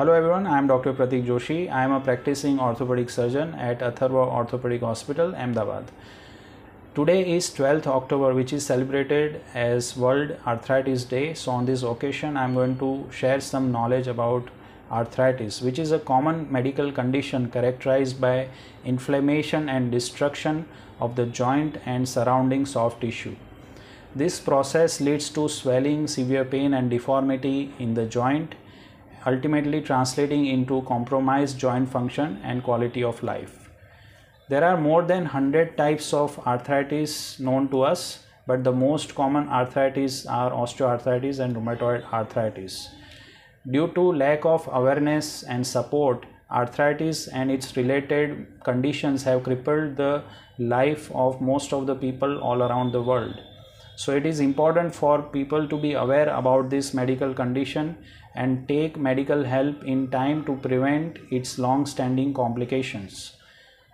Hello everyone, I am Dr. Prateek Joshi. I am a practicing orthopedic surgeon at Atharva Orthopedic Hospital, Ahmedabad. Today is 12th October, which is celebrated as World Arthritis Day. So, on this occasion, I am going to share some knowledge about arthritis, which is a common medical condition characterized by inflammation and destruction of the joint and surrounding soft tissue. This process leads to swelling, severe pain, and deformity in the joint, ultimately translating into compromised joint function and quality of life. There are more than 100 types of arthritis known to us, but the most common arthritis are osteoarthritis and rheumatoid arthritis. Due to lack of awareness and support, arthritis and its related conditions have crippled the life of most of the people all around the world. So it is important for people to be aware about this medical condition and take medical help in time to prevent its long standing complications.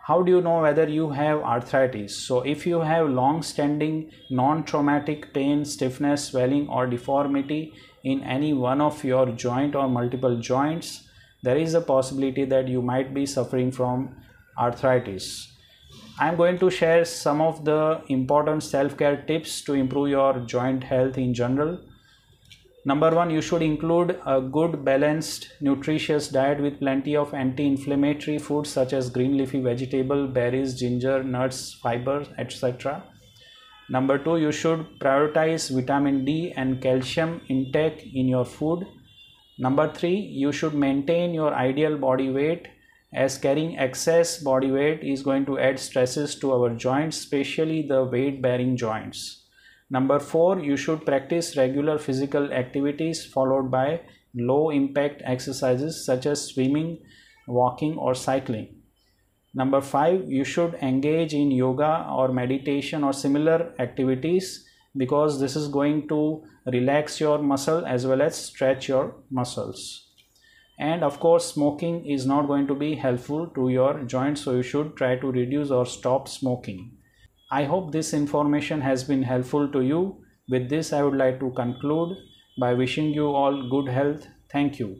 How do you know whether you have arthritis? So if you have long standing non traumatic pain, stiffness, swelling or deformity in any one of your joint or multiple joints, there is a possibility that you might be suffering from arthritis. I am going to share some of the important self care tips to improve your joint health in general. Number one, you should include a good, balanced, nutritious diet with plenty of anti inflammatory foods such as green leafy vegetable, berries, ginger, nuts, fiber, etc. Number two, you should prioritize vitamin D and calcium intake in your food. Number three, you should maintain your ideal body weight as carrying excess body weight is going to add stresses to our joints, especially the weight bearing joints. Number four, you should practice regular physical activities followed by low impact exercises such as swimming, walking, or cycling. Number five, you should engage in yoga or meditation or similar activities because this is going to relax your muscle as well as stretch your muscles and of course smoking is not going to be helpful to your joints so you should try to reduce or stop smoking. I hope this information has been helpful to you. With this i would like to conclude by wishing you all good health. Thank you